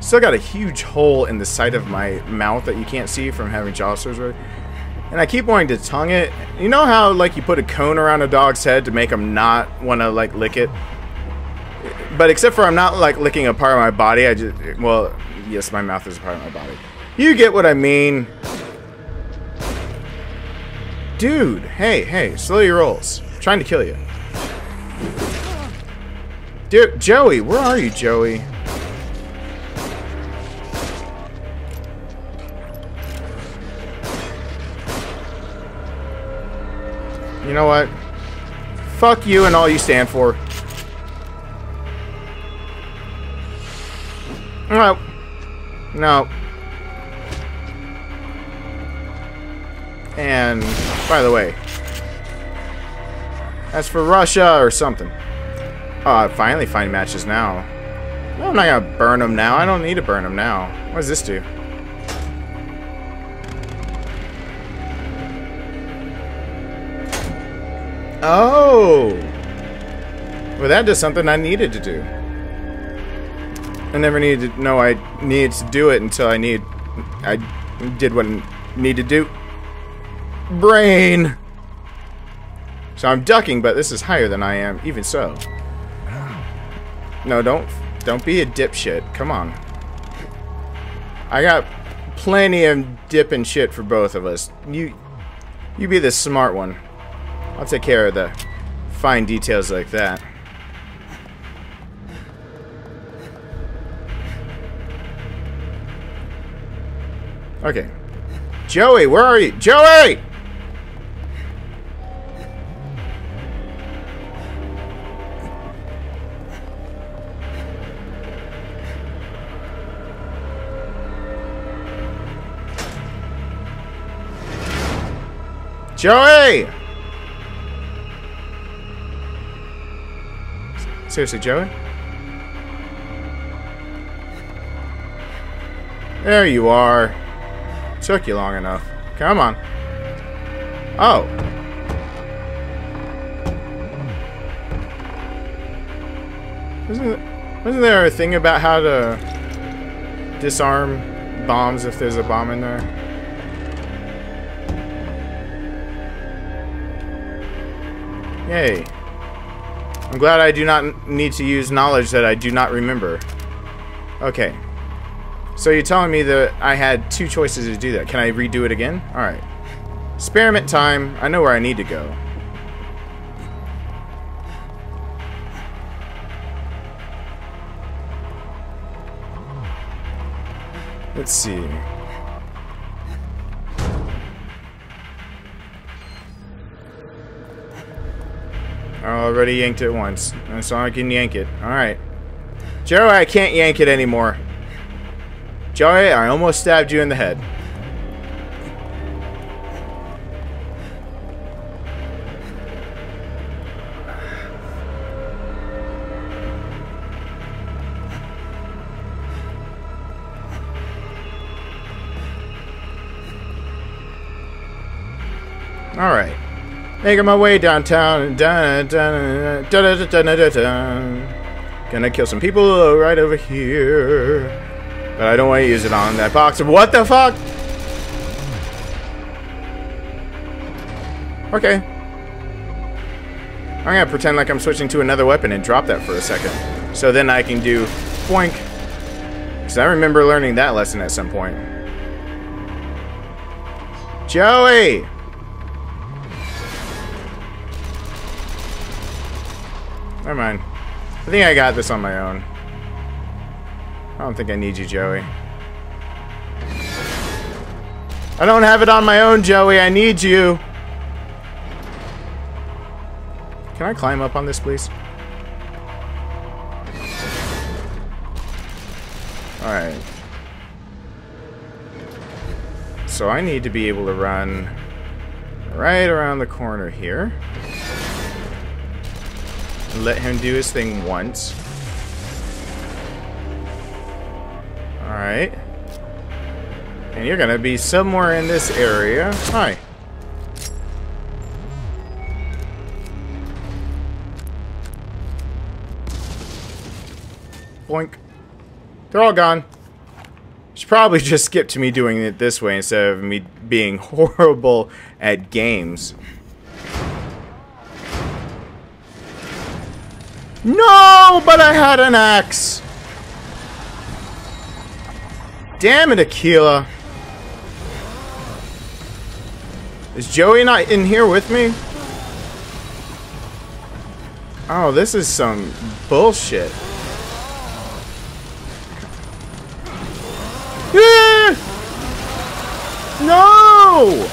Still got a huge hole in the side of my mouth that you can't see from having jaw surgery. And I keep wanting to tongue it. You know how, like, you put a cone around a dog's head to make him not want to, like, lick it? But except for I'm not, like, licking a part of my body, I just... Well, yes, my mouth is a part of my body. You get what I mean. Dude, hey, hey, slow your rolls. I'm trying to kill you. Dude, Joey, where are you, Joey? You know what? Fuck you and all you stand for. No. No. And, by the way, as for Russia or something. Oh, I finally find matches now. No, I'm not gonna burn them now. I don't need to burn them now. What does this do? Oh! Well, that does something I needed to do. I never needed to know I needed to do it until I need... I did what I need to do. Brain! So I'm ducking, but this is higher than I am, even so. No, don't don't be a dipshit. Come on. I got plenty of dip and shit for both of us. You you be the smart one. I'll take care of the fine details like that. Okay. Joey, where are you? Joey! Joey! Seriously, Joey? There you are. Took you long enough. Come on. Oh. Wasn't, wasn't there a thing about how to disarm bombs if there's a bomb in there? Yay. I'm glad I do not need to use knowledge that I do not remember. Okay. So you're telling me that I had two choices to do that. Can I redo it again? Alright. Experiment time. I know where I need to go. Let's see. I already yanked it once, so I can yank it. Alright. Joey, I can't yank it anymore. Joey, I almost stabbed you in the head. Alright. Making my way downtown. Gonna kill some people right over here. But I don't want to use it on that box. What the fuck? Okay. I'm gonna pretend like I'm switching to another weapon and drop that for a second. So then I can do boink. Because I remember learning that lesson at some point. Joey! Never mind. I think I got this on my own. I don't think I need you, Joey. I don't have it on my own, Joey. I need you. Can I climb up on this, please? Alright. So I need to be able to run right around the corner here. And let him do his thing once. Alright. And you're gonna be somewhere in this area. Hi. Boink. They're all gone. Should probably just skip to me doing it this way instead of me being horrible at games. No, but I had an axe. Damn it, Aquila. Is Joey not in here with me? Oh, this is some bullshit. Yeah! No!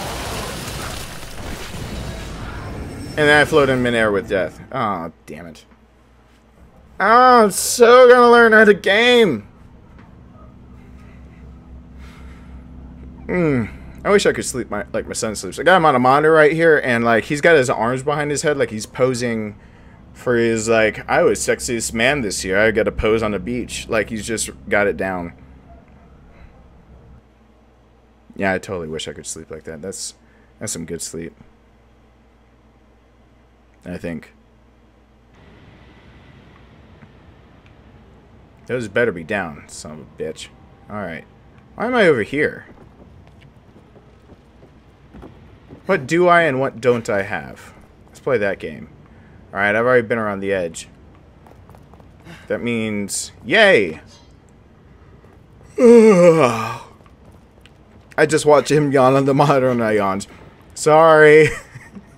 And then I float in midair with death. Oh, damn it. Oh, I'm so gonna learn how to game. Hmm. I wish I could sleep my like my son sleeps. I got him on a monitor right here, and like he's got his arms behind his head, like he's posing for his like I was sexiest man this year. I got to pose on the beach, like he's just got it down. Yeah, I totally wish I could sleep like that. That's that's some good sleep. I think. Those better be down, son of a bitch. Alright. Why am I over here? What do I and what don't I have? Let's play that game. Alright, I've already been around the edge. That means... Yay! I just watched him yawn on the monitor and I yawned. Sorry.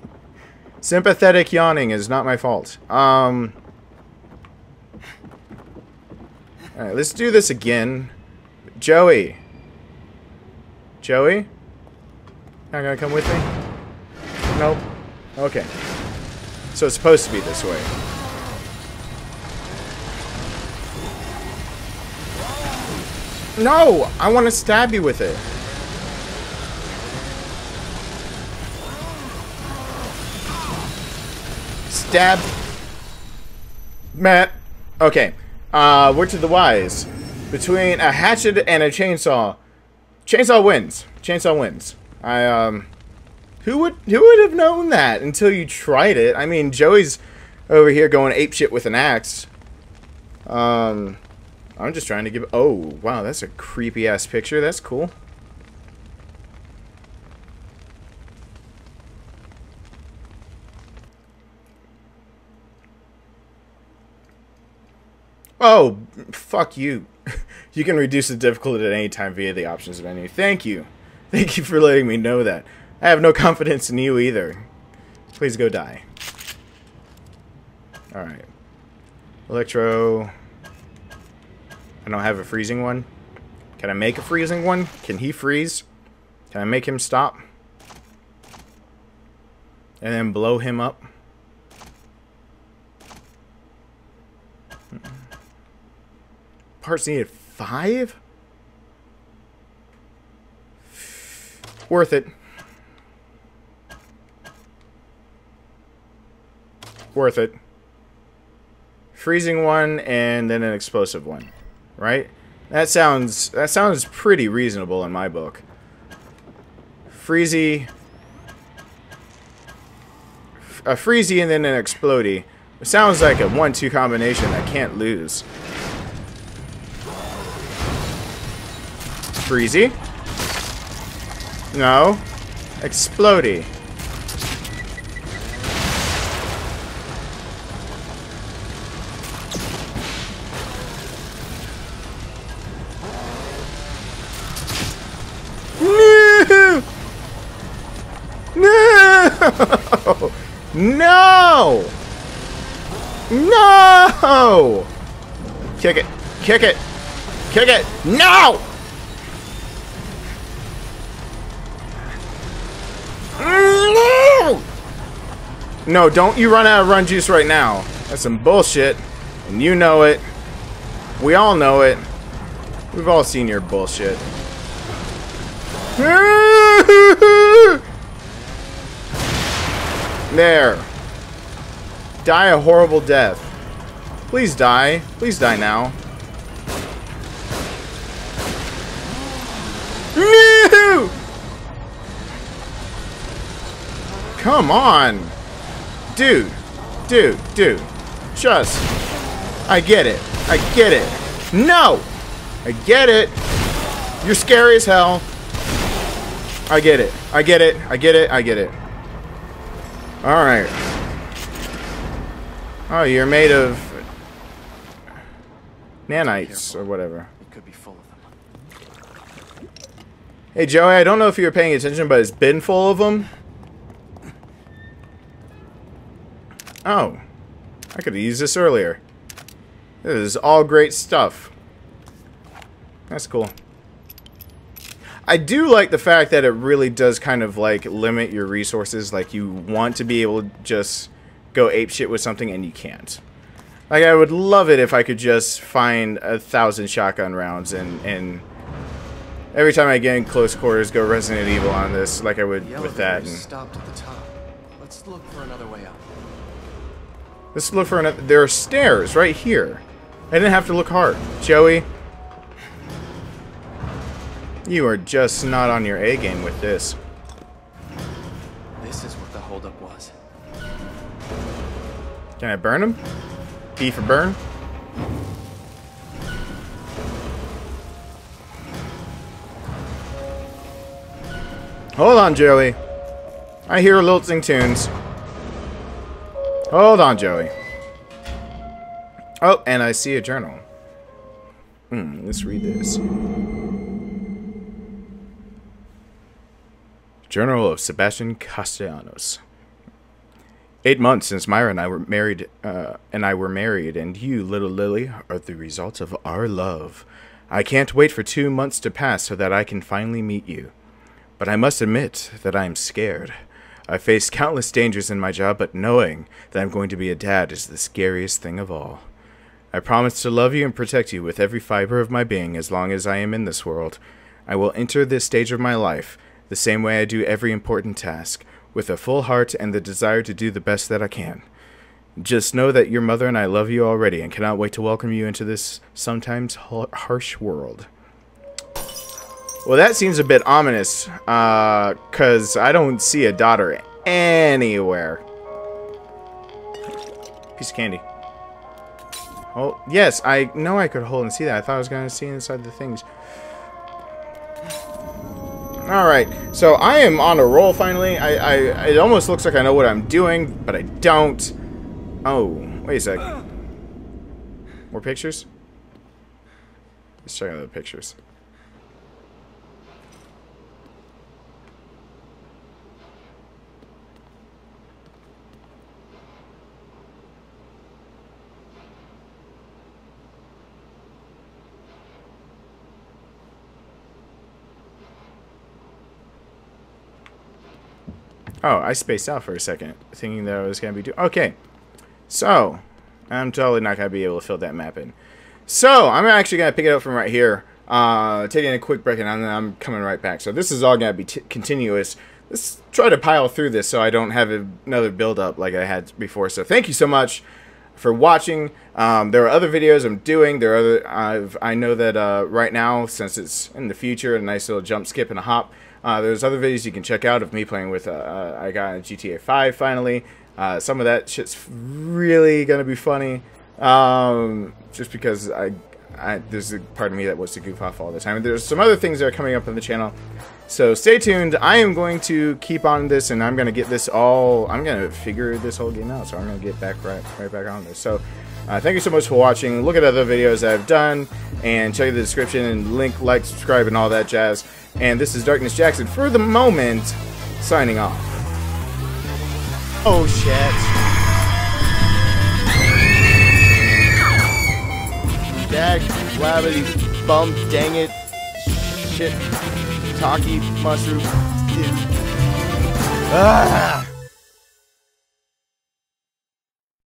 Sympathetic yawning is not my fault. Um... Alright, let's do this again. Joey. Joey? Not gonna come with me? Nope. Okay. So it's supposed to be this way. No! I want to stab you with it. Stab. Matt. Okay. Uh, word to the wise. Between a hatchet and a chainsaw. Chainsaw wins. Chainsaw wins. I, um... Who would who would have known that until you tried it? I mean, Joey's over here going ape shit with an axe. Um, I'm just trying to give... Oh, wow, that's a creepy-ass picture. That's cool. Oh, fuck you. you can reduce the difficulty at any time via the options menu. Thank you. Thank you for letting me know that. I have no confidence in you either. Please go die. Alright. Electro. I don't have a freezing one. Can I make a freezing one? Can he freeze? Can I make him stop? And then blow him up? Hmm. Parts needed five? Worth it. Worth it. Freezing one and then an explosive one. Right? That sounds that sounds pretty reasonable in my book. Freezy a freezy and then an Explody. It sounds like a one-two combination I can't lose. Freezy? No. Explodey. No! No! Kick it. Kick it. Kick it. No! No! No, don't you run out of run juice right now. That's some bullshit. And you know it. We all know it. We've all seen your bullshit. There. Die a horrible death. Please die. Please die now. No! Come on. Dude. Dude. Dude. Just. I get it. I get it. No! I get it. You're scary as hell. I get it. I get it. I get it. I get it. Alright. Oh, you're made of nanites or whatever. It could be full of them. Hey, Joey, I don't know if you were paying attention, but it's been full of them. Oh. I could have used this earlier. This is all great stuff. That's cool. I do like the fact that it really does kind of like limit your resources. Like you want to be able to just go ape shit with something and you can't. Like I would love it if I could just find a thousand shotgun rounds and and every time I get in close quarters go Resident Evil on this like I would with that. And stopped at the top. Let's look for another way up. let's look for another. There are stairs right here. I didn't have to look hard, Joey. You are just not on your A game with this. This is what the holdup was. Can I burn him? B for burn? Hold on, Joey. I hear lilting tunes. Hold on, Joey. Oh, and I see a journal. Hmm, let's read this. Journal of Sebastian Castellanos. Eight months since Myra and I were married, uh, and I were married, and you, little Lily, are the result of our love. I can't wait for two months to pass so that I can finally meet you. But I must admit that I am scared. I face countless dangers in my job, but knowing that I'm going to be a dad is the scariest thing of all. I promise to love you and protect you with every fiber of my being as long as I am in this world. I will enter this stage of my life the same way I do every important task, with a full heart and the desire to do the best that I can. Just know that your mother and I love you already and cannot wait to welcome you into this sometimes harsh world. Well, that seems a bit ominous, uh, cause I don't see a daughter anywhere. Piece of candy. Oh, yes, I know I could hold and see that. I thought I was going to see inside the things. Alright, so I am on a roll finally. I, I, It almost looks like I know what I'm doing, but I don't. Oh, wait a sec. More pictures? Let's check out the pictures. Oh, I spaced out for a second, thinking that I was going to be doing... Okay, so, I'm totally not going to be able to fill that map in. So, I'm actually going to pick it up from right here, uh, taking a quick break, and then I'm coming right back. So this is all going to be continuous. Let's try to pile through this so I don't have another build-up like I had before. So thank you so much for watching. Um, there are other videos I'm doing. There are other. I've, I know that uh, right now, since it's in the future, a nice little jump, skip, and a hop. Uh, there's other videos you can check out of me playing with. Uh, uh I got GTA 5 finally. Uh, some of that shit's really gonna be funny, um, just because I, I, there's a part of me that wants to goof off all the time. And there's some other things that are coming up on the channel, so stay tuned. I am going to keep on this, and I'm gonna get this all. I'm gonna figure this whole game out. So I'm gonna get back right, right back on this. So. Uh, thank you so much for watching. Look at other videos I've done and check the description and link, like, subscribe, and all that jazz. And this is Darkness Jackson for the moment, signing off. Oh shit. Dag, blabbity, bum, dang it, shit, talkie, mushroom. Ah!